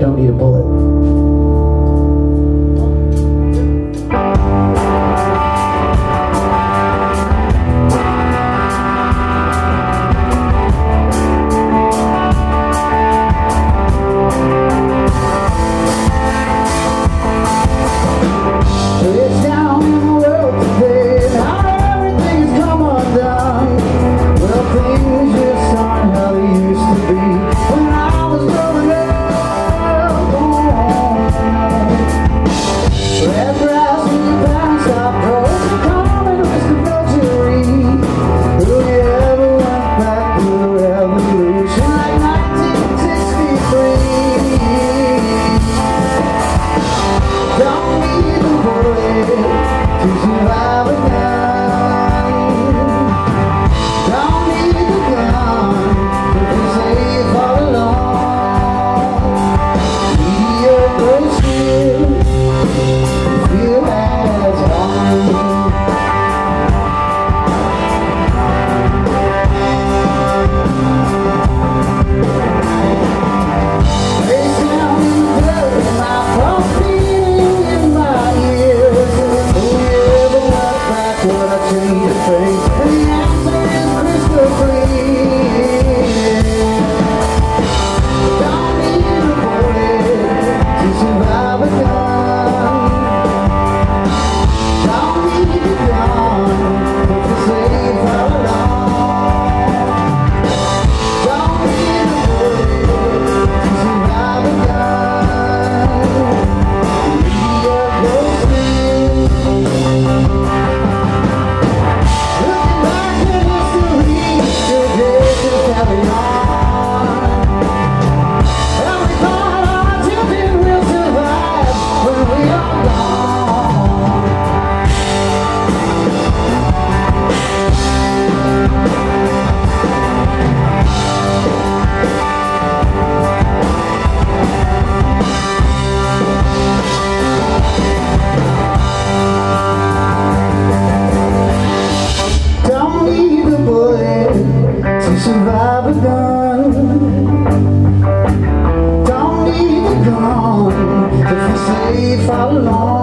don't need a bullet. survive a gun Don't need a gun If you say follow along.